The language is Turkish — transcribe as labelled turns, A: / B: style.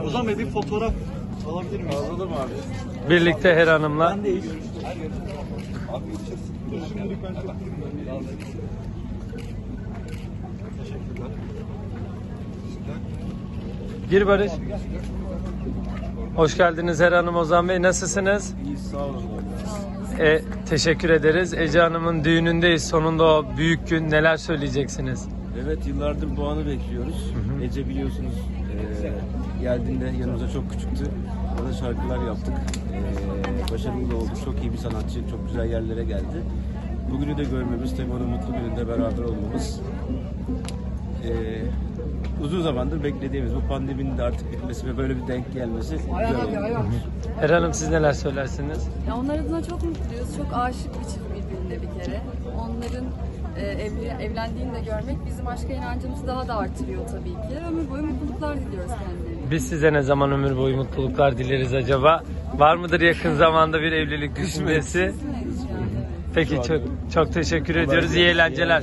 A: Ozan Bey bir fotoğraf alabilir miyiz? Alalım abi.
B: Birlikte Her Hanım'la.
A: Ben de iyi.
B: Gir Barış. Hoş geldiniz Her Hanım Ozan Bey. Nasılsınız?
A: İyi sağ olun.
B: E, teşekkür ederiz. Ece Hanım'ın düğünündeyiz. Sonunda o büyük gün. Neler söyleyeceksiniz?
C: Evet yıllardır bu anı bekliyoruz. Ece biliyorsunuz eee, geldiğinde yanımıza çok küçüktü. Orada şarkılar yaptık. Eee, başarılı da olduk. Çok iyi bir sanatçı. Çok güzel yerlere geldi. Bugünü de görmemiz, tabii onun mutlu gününde beraber olmamız. eee, uzun zamandır beklediğimiz bu pandeminin de artık bitmesi ve böyle bir denk gelmesi güzel oldu.
B: Her Hanım siz neler söylersiniz?
D: Ya onlar adına çok mutluyuz. Çok aşık bir çift birbirine bir kere. Onların e, evli, evlendiğini de görmek bizim aşka inancımızı daha da artırıyor tabii ki. Ömür boyu mutluluklar diliyoruz kendilerine.
B: Biz size ne zaman ömür boyu mutluluklar dileriz acaba? Var mıdır yakın zamanda bir evlilik
D: yani.
B: Peki çok çok teşekkür ediyoruz. İyi eğlenceler.